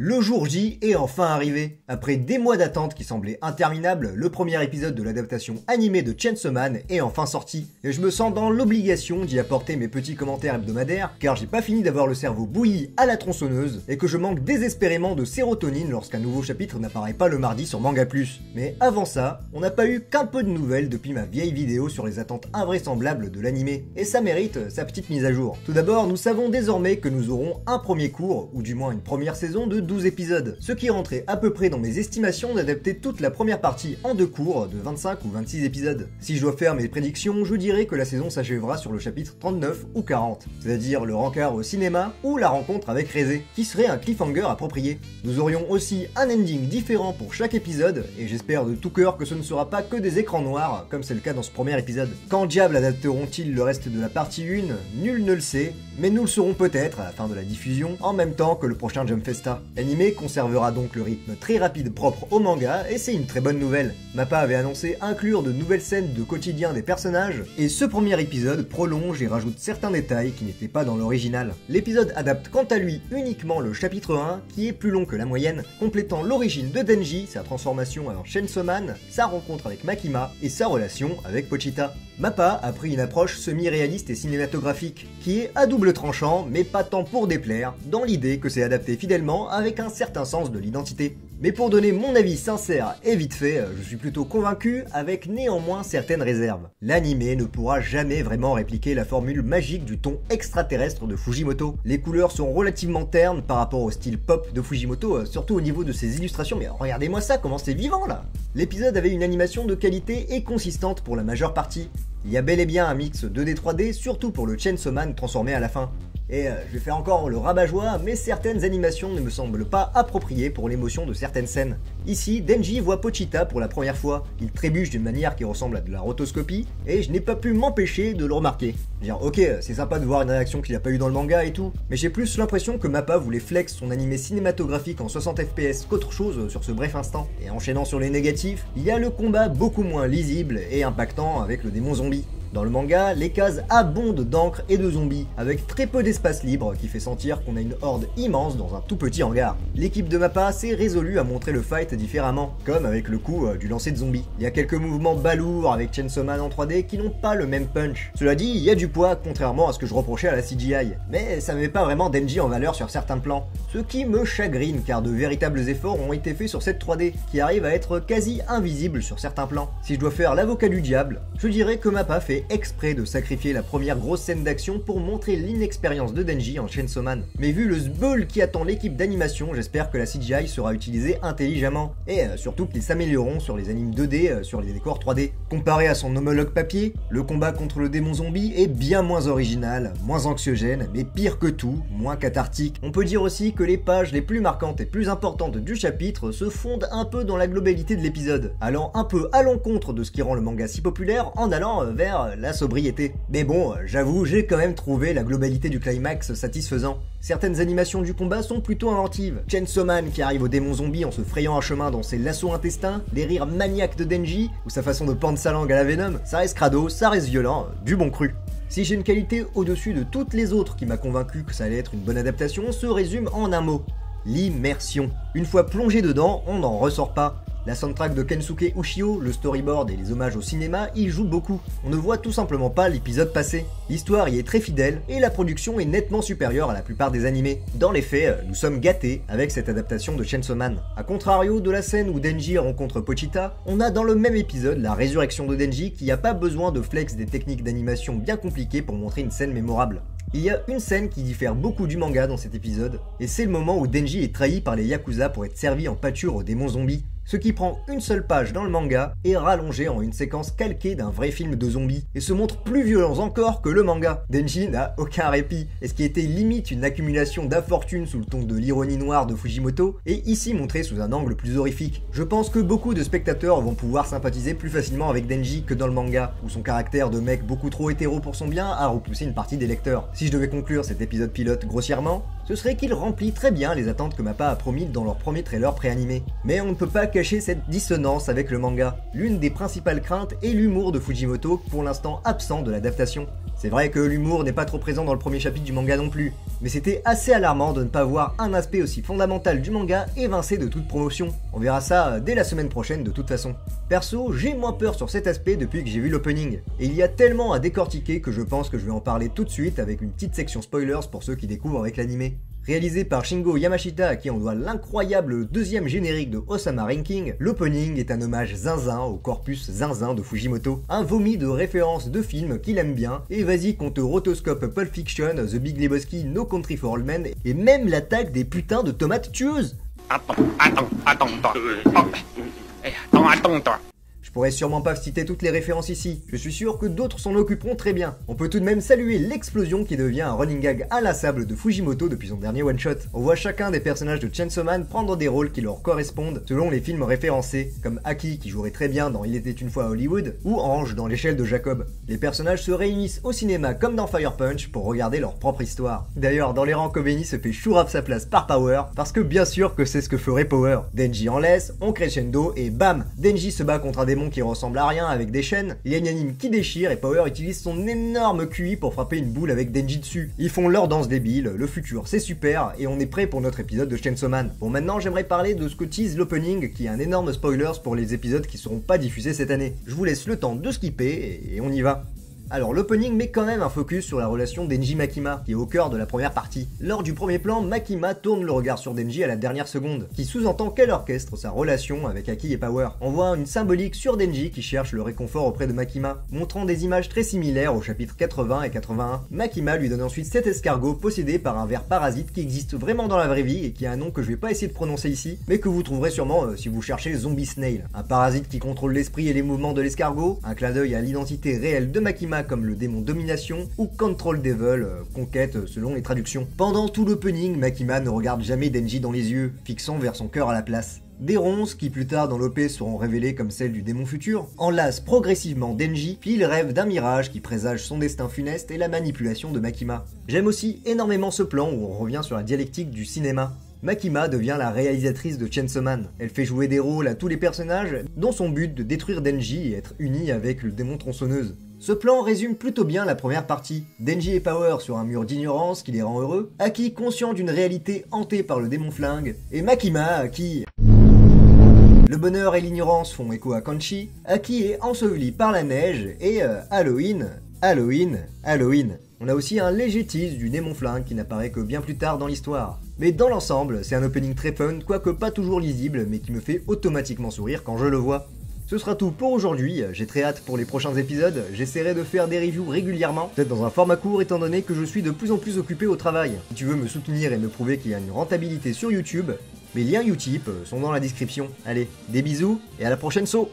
Le jour J est enfin arrivé. Après des mois d'attente qui semblaient interminables, le premier épisode de l'adaptation animée de Chainsaw Man est enfin sorti. Et je me sens dans l'obligation d'y apporter mes petits commentaires hebdomadaires, car j'ai pas fini d'avoir le cerveau bouilli à la tronçonneuse, et que je manque désespérément de sérotonine lorsqu'un nouveau chapitre n'apparaît pas le mardi sur Manga. Mais avant ça, on n'a pas eu qu'un peu de nouvelles depuis ma vieille vidéo sur les attentes invraisemblables de l'animé, et ça mérite sa petite mise à jour. Tout d'abord, nous savons désormais que nous aurons un premier cours, ou du moins une première saison de 12 épisodes, ce qui rentrait à peu près dans mes estimations d'adapter toute la première partie en deux cours de 25 ou 26 épisodes. Si je dois faire mes prédictions, je dirais que la saison s'achèvera sur le chapitre 39 ou 40, c'est-à-dire le rencard au cinéma ou la rencontre avec Rézé, qui serait un cliffhanger approprié. Nous aurions aussi un ending différent pour chaque épisode, et j'espère de tout cœur que ce ne sera pas que des écrans noirs, comme c'est le cas dans ce premier épisode. Quand diable adapteront-ils le reste de la partie 1 Nul ne le sait, mais nous le saurons peut-être à la fin de la diffusion, en même temps que le prochain Jump Festa. L'anime conservera donc le rythme très rapide propre au manga, et c'est une très bonne nouvelle. Mappa avait annoncé inclure de nouvelles scènes de quotidien des personnages, et ce premier épisode prolonge et rajoute certains détails qui n'étaient pas dans l'original. L'épisode adapte quant à lui uniquement le chapitre 1, qui est plus long que la moyenne, complétant l'origine de Denji, sa transformation en Chainsaw sa rencontre avec Makima, et sa relation avec Pochita. Mappa a pris une approche semi-réaliste et cinématographique, qui est à double tranchant, mais pas tant pour déplaire, dans l'idée que c'est adapté fidèlement avec un certain sens de l'identité. Mais pour donner mon avis sincère et vite fait, je suis plutôt convaincu avec néanmoins certaines réserves. L'anime ne pourra jamais vraiment répliquer la formule magique du ton extraterrestre de Fujimoto. Les couleurs sont relativement ternes par rapport au style pop de Fujimoto, surtout au niveau de ses illustrations, mais regardez-moi ça, comment c'est vivant là L'épisode avait une animation de qualité et consistante pour la majeure partie. Il y a bel et bien un mix 2D 3D, surtout pour le Chainsaw Man transformé à la fin. Et euh, je faire encore le rabat-joie, mais certaines animations ne me semblent pas appropriées pour l'émotion de certaines scènes. Ici, Denji voit Pochita pour la première fois. Il trébuche d'une manière qui ressemble à de la rotoscopie, et je n'ai pas pu m'empêcher de le remarquer. Dire, ok, c'est sympa de voir une réaction qu'il a pas eu dans le manga et tout, mais j'ai plus l'impression que Mappa voulait flex son animé cinématographique en 60 fps qu'autre chose sur ce bref instant. Et enchaînant sur les négatifs, il y a le combat beaucoup moins lisible et impactant avec le démon zombie. Dans le manga, les cases abondent d'encre et de zombies, avec très peu d'espace libre qui fait sentir qu'on a une horde immense dans un tout petit hangar. L'équipe de Mappa s'est résolue à montrer le fight différemment, comme avec le coup euh, du lancer de zombies. Il y a quelques mouvements balourds avec Chainsaw Man en 3D qui n'ont pas le même punch. Cela dit, il y a du poids contrairement à ce que je reprochais à la CGI, mais ça ne met pas vraiment Denji en valeur sur certains plans. Ce qui me chagrine car de véritables efforts ont été faits sur cette 3D qui arrive à être quasi invisible sur certains plans. Si je dois faire l'avocat du diable, je dirais que Mappa fait exprès de sacrifier la première grosse scène d'action pour montrer l'inexpérience de Denji en Chainsaw Man. Mais vu le sbull qui attend l'équipe d'animation, j'espère que la CGI sera utilisée intelligemment. Et euh, surtout qu'ils s'amélioreront sur les animes 2D, euh, sur les décors 3D. Comparé à son homologue papier, le combat contre le démon zombie est bien moins original, moins anxiogène, mais pire que tout, moins cathartique. On peut dire aussi que les pages les plus marquantes et plus importantes du chapitre se fondent un peu dans la globalité de l'épisode, allant un peu à l'encontre de ce qui rend le manga si populaire en allant euh, la sobriété. Mais bon, j'avoue, j'ai quand même trouvé la globalité du climax satisfaisant. Certaines animations du combat sont plutôt inventives. Chainsaw Man qui arrive au démon zombie en se frayant un chemin dans ses lassos intestins, les rires maniaques de Denji, ou sa façon de pendre sa langue à la Venom, ça reste crado, ça reste violent, du bon cru. Si j'ai une qualité au-dessus de toutes les autres qui m'a convaincu que ça allait être une bonne adaptation, se résume en un mot. L'immersion. Une fois plongé dedans, on n'en ressort pas. La soundtrack de Kensuke Ushio, le storyboard et les hommages au cinéma y jouent beaucoup. On ne voit tout simplement pas l'épisode passé. L'histoire y est très fidèle et la production est nettement supérieure à la plupart des animés. Dans les faits, euh, nous sommes gâtés avec cette adaptation de Chainsaw Man. A contrario de la scène où Denji rencontre Pochita, on a dans le même épisode la résurrection de Denji qui n'a pas besoin de flex des techniques d'animation bien compliquées pour montrer une scène mémorable. Il y a une scène qui diffère beaucoup du manga dans cet épisode, et c'est le moment où Denji est trahi par les Yakuza pour être servi en pâture aux démons zombies ce qui prend une seule page dans le manga est rallongé en une séquence calquée d'un vrai film de zombies et se montre plus violent encore que le manga. Denji n'a aucun répit et ce qui était limite une accumulation d'infortune sous le ton de l'ironie noire de Fujimoto est ici montré sous un angle plus horrifique. Je pense que beaucoup de spectateurs vont pouvoir sympathiser plus facilement avec Denji que dans le manga où son caractère de mec beaucoup trop hétéro pour son bien a repoussé une partie des lecteurs. Si je devais conclure cet épisode pilote grossièrement, ce serait qu'il remplit très bien les attentes que Mappa a promis dans leur premier trailer préanimé. Mais on ne peut pas cacher cette dissonance avec le manga. L'une des principales craintes est l'humour de Fujimoto, pour l'instant absent de l'adaptation. C'est vrai que l'humour n'est pas trop présent dans le premier chapitre du manga non plus, mais c'était assez alarmant de ne pas voir un aspect aussi fondamental du manga évincé de toute promotion. On verra ça euh, dès la semaine prochaine de toute façon. Perso, j'ai moins peur sur cet aspect depuis que j'ai vu l'opening, et il y a tellement à décortiquer que je pense que je vais en parler tout de suite avec une petite section spoilers pour ceux qui découvrent avec l'animé. Réalisé par Shingo Yamashita à qui on doit l'incroyable deuxième générique de Osama Ranking, l'opening est un hommage zinzin au corpus zinzin de Fujimoto, un vomi de références de films qu'il aime bien, et vas-y qu'on te rotoscope Pulp Fiction, The Big Lebowski, No Country for All Men, et même l'attaque des putains de tomates tueuses Attends, attends, attends, attends. Eh, attends, attends, attends. Pourrais sûrement pas citer toutes les références ici, je suis sûr que d'autres s'en occuperont très bien. On peut tout de même saluer l'explosion qui devient un running gag inlassable de Fujimoto depuis son dernier one-shot. On voit chacun des personnages de Chainsaw Man prendre des rôles qui leur correspondent selon les films référencés, comme Aki qui jouerait très bien dans Il était une fois à Hollywood, ou Ange dans l'échelle de Jacob. Les personnages se réunissent au cinéma comme dans Fire Punch pour regarder leur propre histoire. D'ailleurs, dans les rangs, Kobeni se fait chourave sa place par Power, parce que bien sûr que c'est ce que ferait Power. Denji en laisse, on crescendo, et bam Denji se bat contre un démon qui ressemble à rien avec des chaînes, il y a une anime qui déchire et Power utilise son énorme QI pour frapper une boule avec Denji dessus. Ils font leur danse débile, le futur c'est super, et on est prêt pour notre épisode de Chainsaw Man. Bon maintenant j'aimerais parler de ce que tease l'opening, qui est un énorme spoilers pour les épisodes qui seront pas diffusés cette année. Je vous laisse le temps de skipper, et on y va. Alors l'opening met quand même un focus sur la relation Denji Makima, qui est au cœur de la première partie. Lors du premier plan, Makima tourne le regard sur Denji à la dernière seconde, qui sous-entend qu'elle orchestre sa relation avec Aki et Power. On voit une symbolique sur Denji qui cherche le réconfort auprès de Makima, montrant des images très similaires au chapitre 80 et 81. Makima lui donne ensuite cet escargot possédé par un ver parasite qui existe vraiment dans la vraie vie et qui a un nom que je vais pas essayer de prononcer ici, mais que vous trouverez sûrement euh, si vous cherchez Zombie Snail. Un parasite qui contrôle l'esprit et les mouvements de l'escargot, un clin d'œil à l'identité réelle de Makima comme le démon domination ou Control Devil, euh, conquête euh, selon les traductions. Pendant tout l'opening, Makima ne regarde jamais Denji dans les yeux, fixant vers son cœur à la place. Des ronces, qui plus tard dans l'OP seront révélées comme celles du démon futur, enlacent progressivement Denji, puis il rêve d'un mirage qui présage son destin funeste et la manipulation de Makima. J'aime aussi énormément ce plan où on revient sur la dialectique du cinéma. Makima devient la réalisatrice de Chainsaw Man. Elle fait jouer des rôles à tous les personnages, dont son but de détruire Denji et être unie avec le démon tronçonneuse. Ce plan résume plutôt bien la première partie. Denji et Power sur un mur d'ignorance qui les rend heureux, Aki conscient d'une réalité hantée par le démon flingue, et Makima qui... Le bonheur et l'ignorance font écho à Kanchi, Aki est enseveli par la neige, et euh, Halloween, Halloween, Halloween. On a aussi un léger tease du démon flingue qui n'apparaît que bien plus tard dans l'histoire. Mais dans l'ensemble, c'est un opening très fun, quoique pas toujours lisible, mais qui me fait automatiquement sourire quand je le vois. Ce sera tout pour aujourd'hui, j'ai très hâte pour les prochains épisodes, j'essaierai de faire des reviews régulièrement, peut-être dans un format court étant donné que je suis de plus en plus occupé au travail. Si tu veux me soutenir et me prouver qu'il y a une rentabilité sur YouTube, mes liens Utip sont dans la description. Allez, des bisous et à la prochaine saut